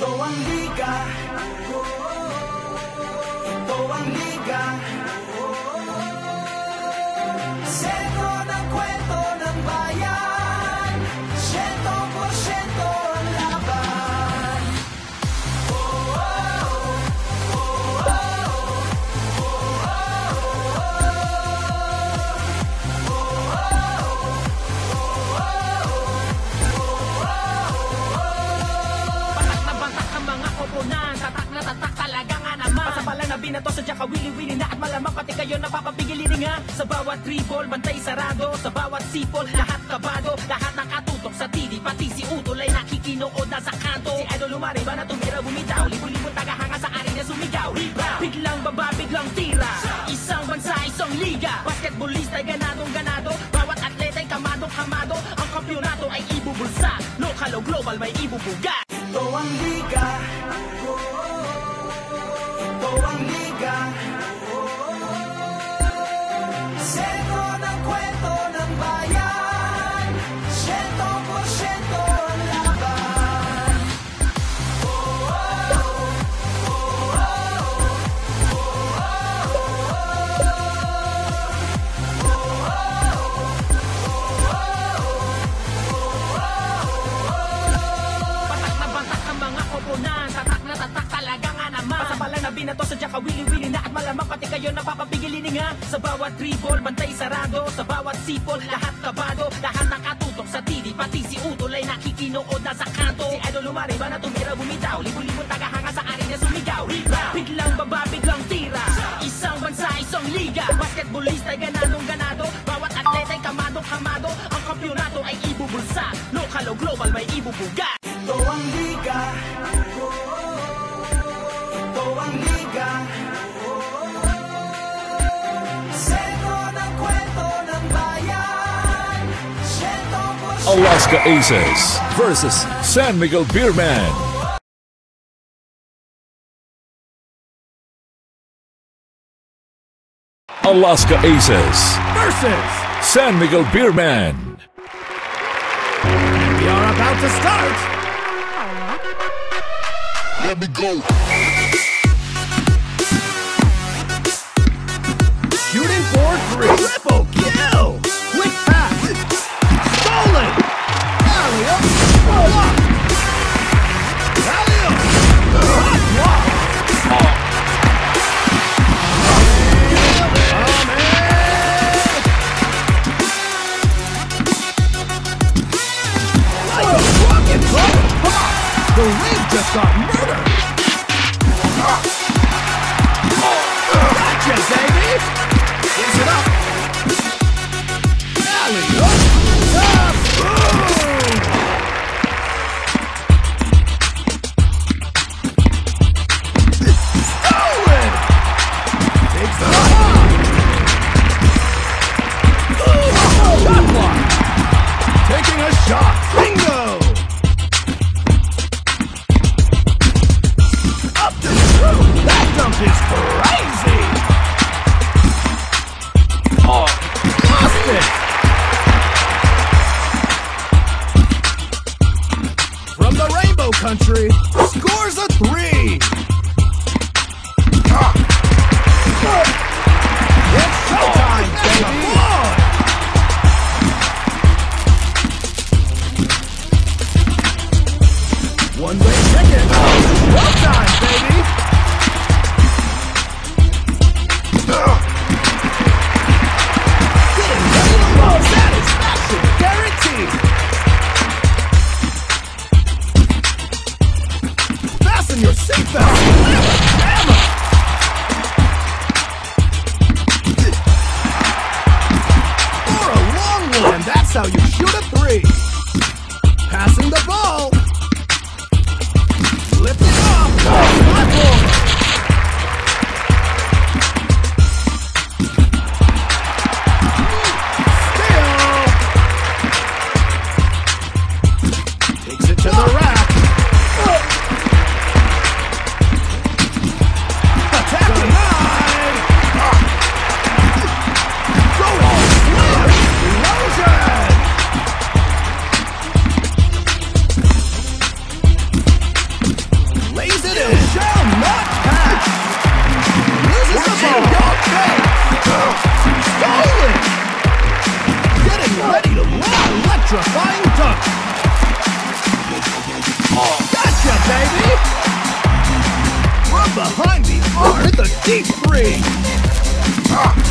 the one. pala na binato. Sadya ka wili-wili na at malamang pati kayo napapabigilin nga. Sa bawat dribble, bantay sarado. Sa bawat sipol, lahat kabado. Lahat nakatutok sa TV, pati si Utol ay nakikinood na sa kanto. Si Idol lumari ba na tumira bumitaw? Libo-libo tagahanga sa arin na sumigaw. Rebound, biglang baba, biglang tira. Isang bansa, isang liga. Basketballista, ganadong ganado Bawat atleta ay kamadong kamado. Ang kampyonato ay ibubulsa. Local o global, may ibubuga. Ito ang liga Alaska Aces versus San Miguel Beermen. Alaska Aces versus San Miguel Beermen. We are about to start. Let me go. Shooting for three. country. how you shoot a three. Passing the ball. It's flying dunk. Oh, gotcha, baby! From behind the arc, the deep three. Ah.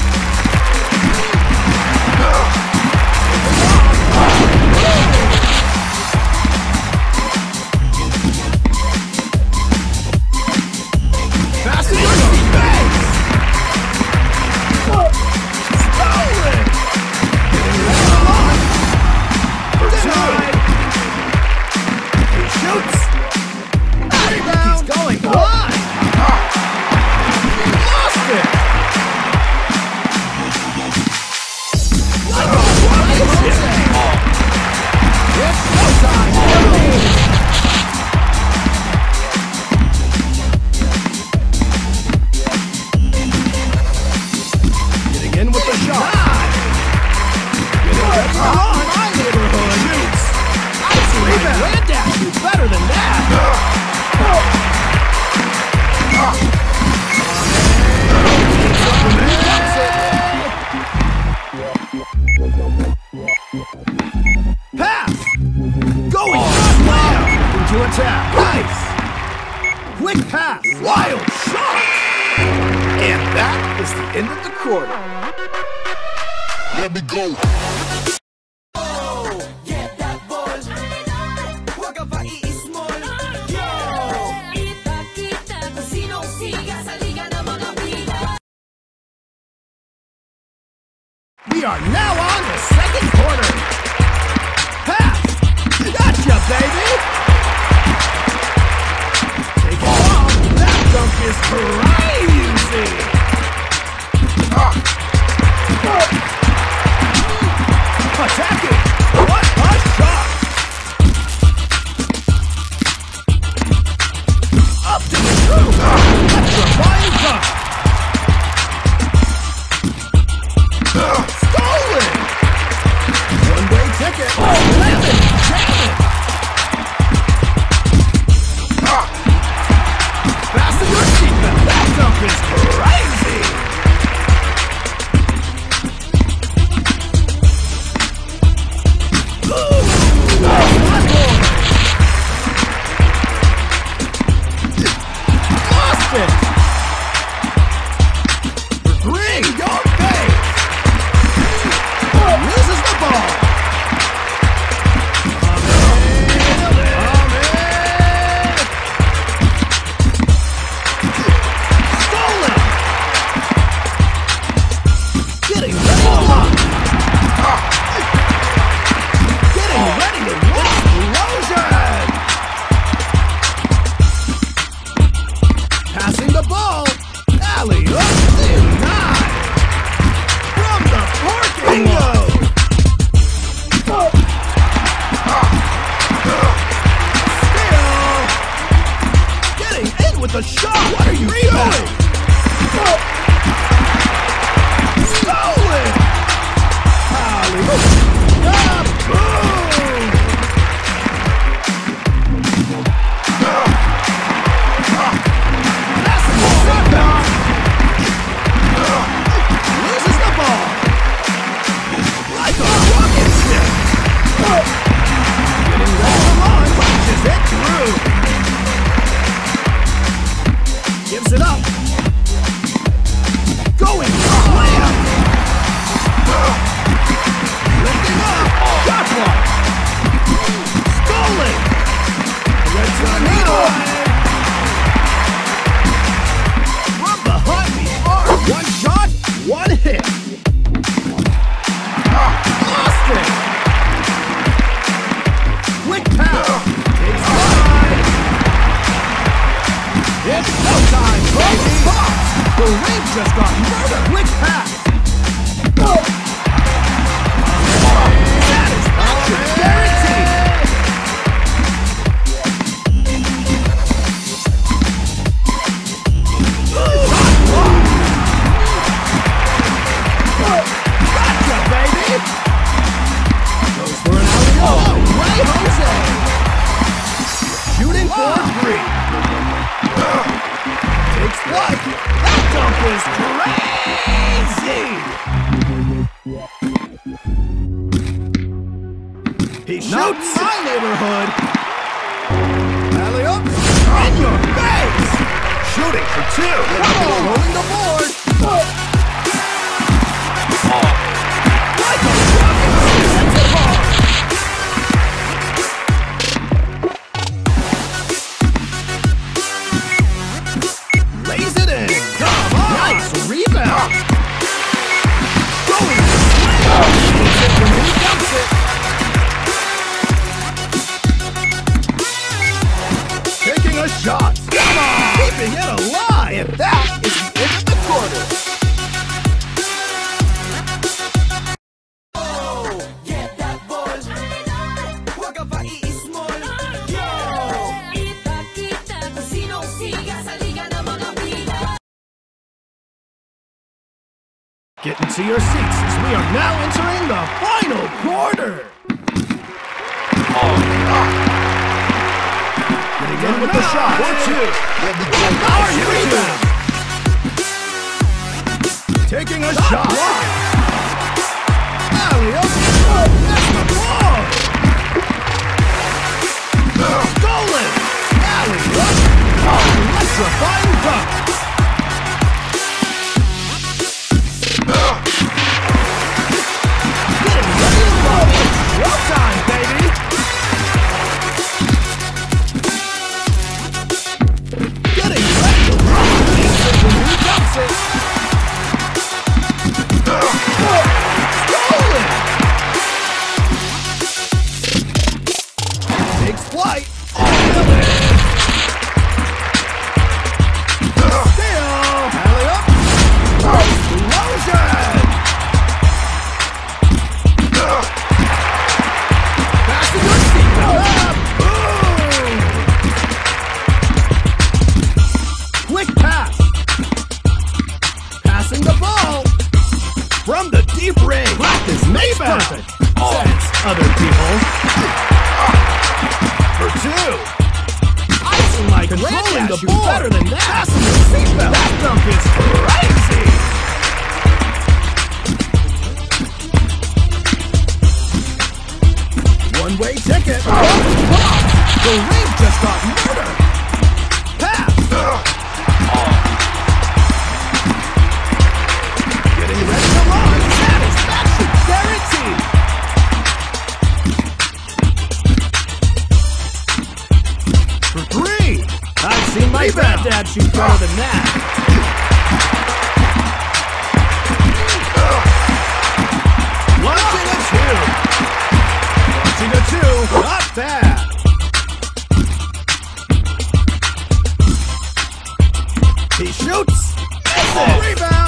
We are now on the second quarter. Pass. Gotcha, baby. Take it off. That dunk is crazy. Ah. Attacking. What just got murdered. Quick pass. He shoots my neighborhood. Alley-oop. In your face! Shooting for two. Controlling the board. Come on. Keeping it alive. And that is the end of the quarter. Get into your seats as we are now entering the final quarter. In with the shot. One, two. Power rebound. Taking a shot. Alley-oop. That's the ball. Stolen. Alley-oop. Electrifying dunk. just The ring just got murdered. Pass. Getting ready to launch. Satisfaction guaranteed. For three. I've seen my granddad shoot shoots. Rebound.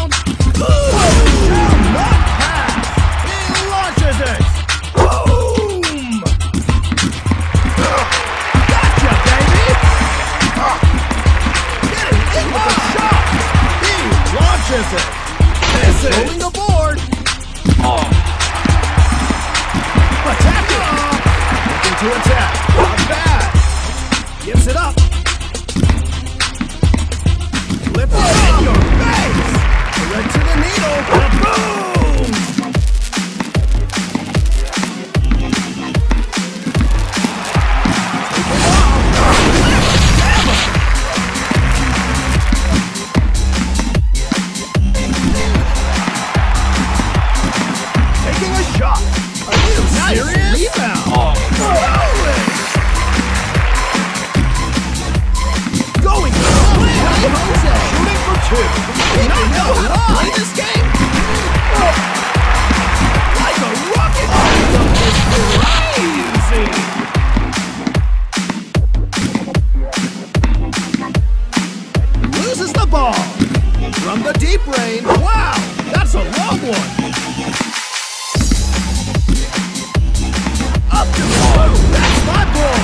from the deep rain. Wow, that's a long one. Up to the board, that's my boy.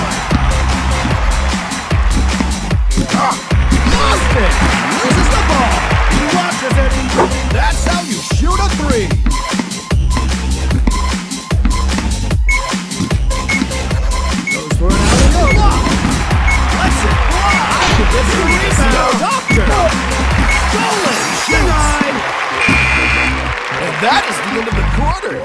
Ah, must it loses the ball. Watch as Eddie. That's how you shoot a three. that is the end of the quarter.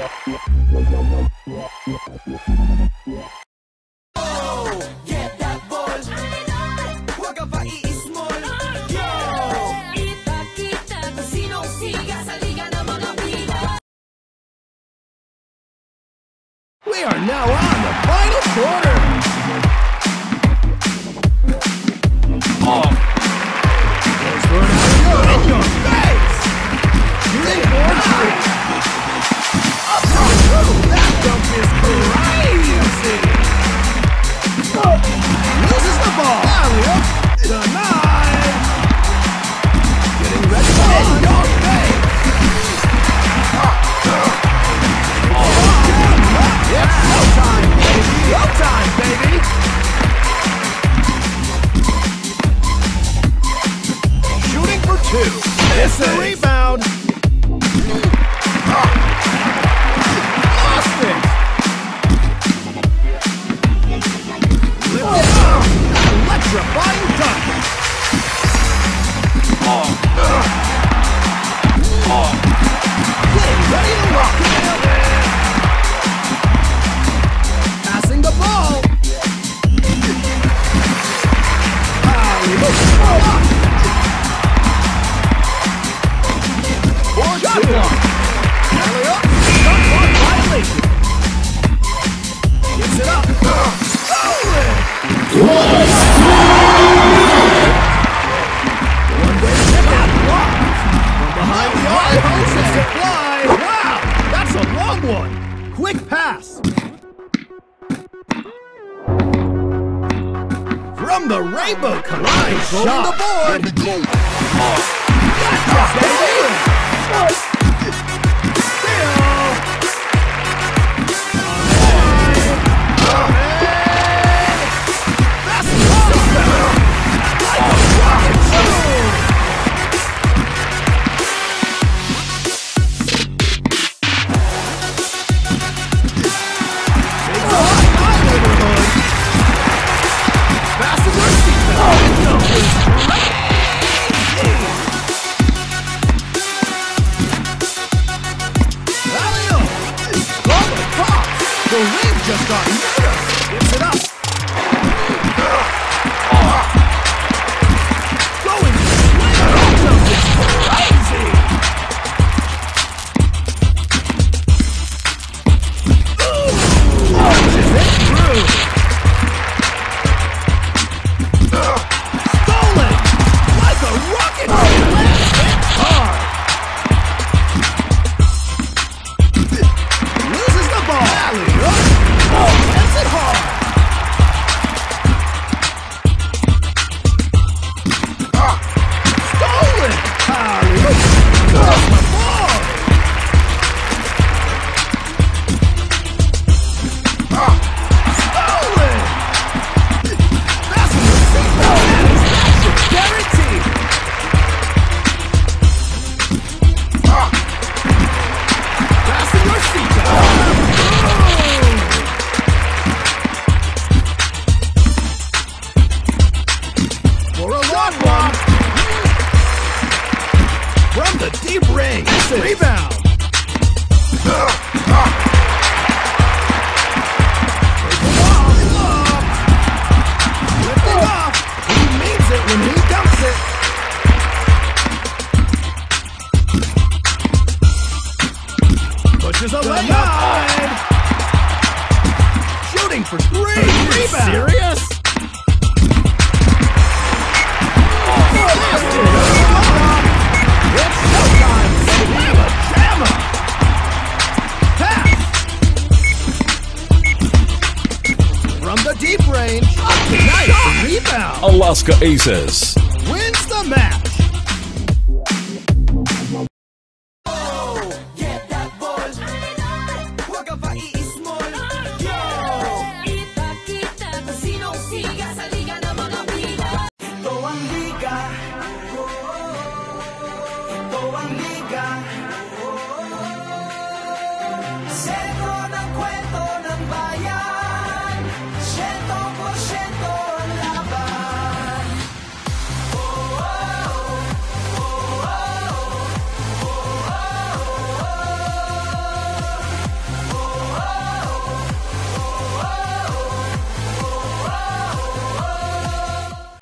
Alaska Aces.